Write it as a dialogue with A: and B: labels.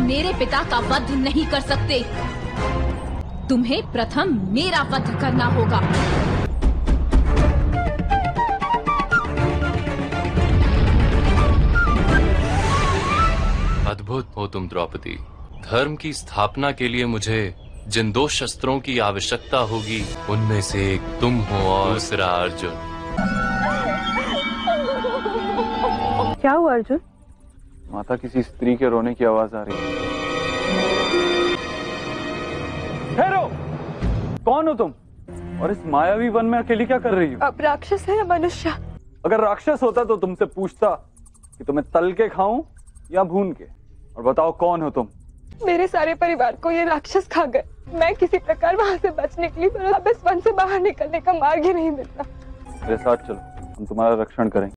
A: मेरे पिता का वध नहीं कर सकते। तुम्हें प्रथम मेरा वध करना होगा।
B: अद्भुत हो तुम द्रौपदी। धर्म की स्थापना के लिए मुझे जिन दो शस्त्रों की आवश्यकता होगी उनमें से एक तुम हो और दूसरा अर्जुन।
C: क्या हुआ अर्जुन?
D: माता किसी स्त्री के रोने की आवाज़ आ रही है। ठहरो! कौन हो तुम? और इस मायावी वन में अकेली क्या कर रही हो?
C: अब राक्षस है या मनुष्य?
D: अगर राक्षस होता तो तुमसे पूछता कि तुम्हें तल के खाऊं या भून के? और बताओ कौन हो तुम?
C: मेरे सारे परिवार को ये राक्षस खा गए। मैं किसी प्रकार वहाँ से बच निकली पर अब इस वन से बाहर निकलने का मार्ग ही नहीं मिलता।
D: मेरे साथ चलो। हम तुम्हारा रक्षण करेंगे।